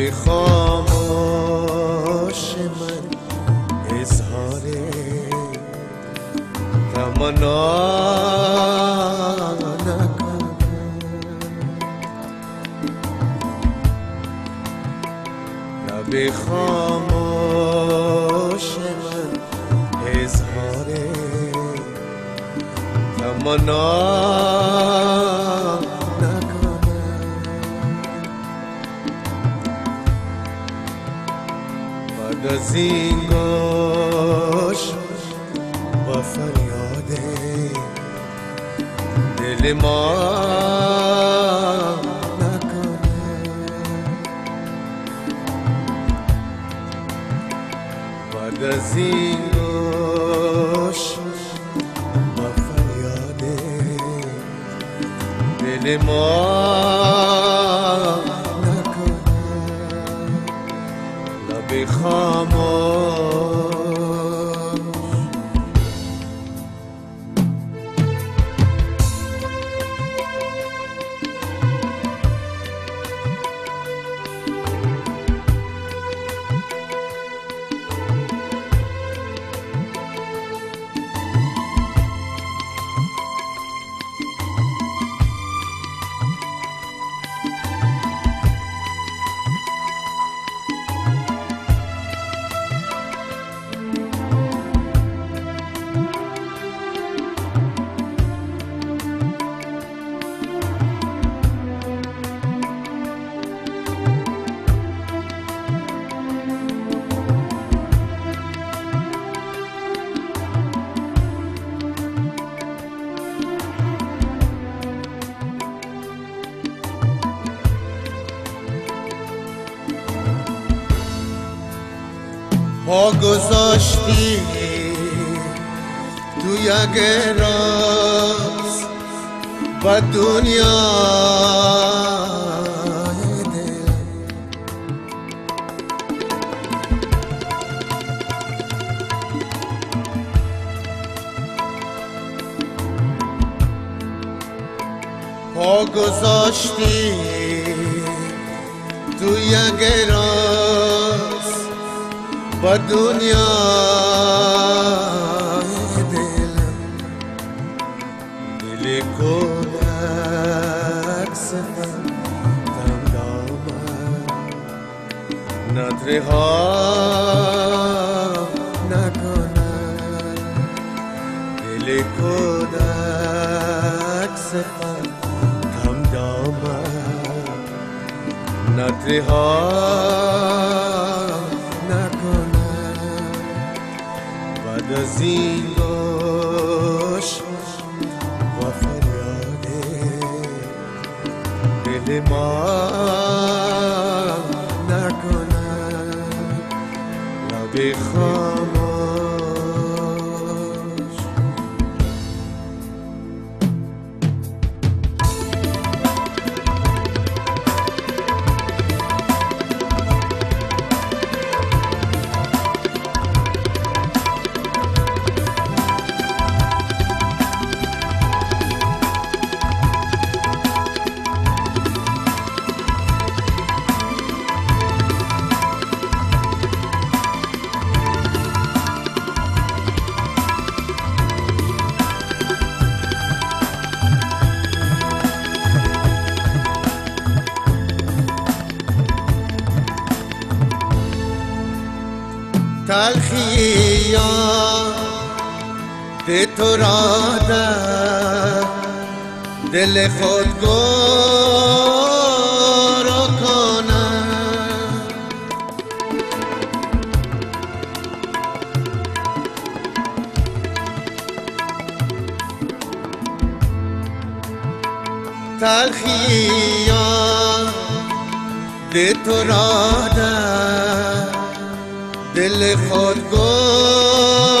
لب خاموش من اظهار تمنا نکنم لب خاموش من اظهار تمنا بعد از این گوش با فریاد دل ما نکنه بعد ক্ষমা پا گذاشتی تو یک راز و دنیا دل. پا گذاشتی تو یک راز با دنیا. دلم دل کودک سفر دم ندره ها نکنم دل کودک سفر دم دامن ندره ها see یاد تو را در دل خود گورو کنم. تلخی یاد تو را در دل خود گورو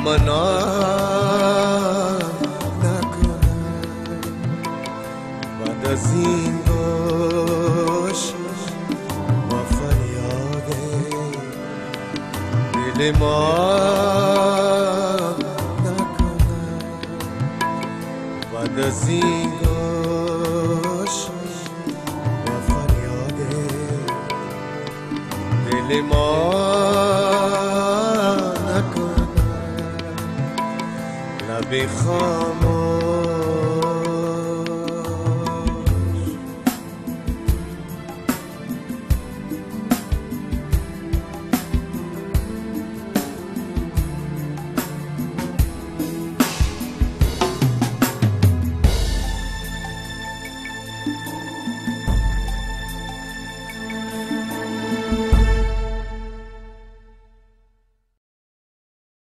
menolakkan pada zindosh wafal yade dilema pada zindosh wafal yade dilema בחמו